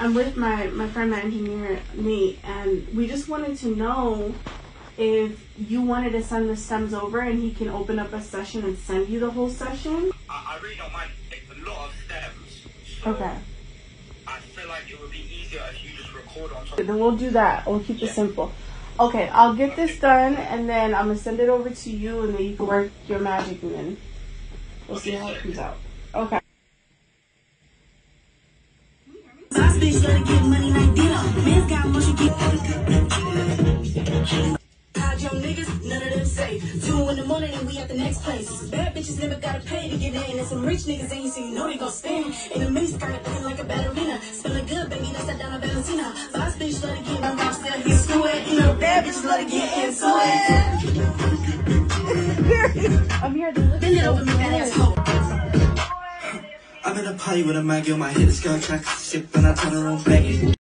I'm with my, my friend, my engineer, Nate, and we just wanted to know if you wanted to send the stems over and he can open up a session and send you the whole session. I, I really don't mind. It's a lot of stems. So Okay. I feel like it would be easier if you just record on top. Then we'll do that. We'll keep it simple. Okay, I'll get this done and then I'm gonna send it over to you and then you can work your magic and then we'll see how it comes out. Okay. Boss bitch, her get money like dinner. Men's got motion, keep Hide young niggas, none of them safe. Two in the morning and we at the next place. Bad bitches never gotta pay to get in. And some rich niggas ain't so know they gon' spend. In the mini skirt, looking like a ballerina. Smelling good, baby, that's a Valentina. Boss bitch, let her get my mouth still get screw it. You know, bad bitches let her get into it. I'm here to Bend it over me. I'm in a party with a mag on my head, this girl track shit, and I turn her on banging.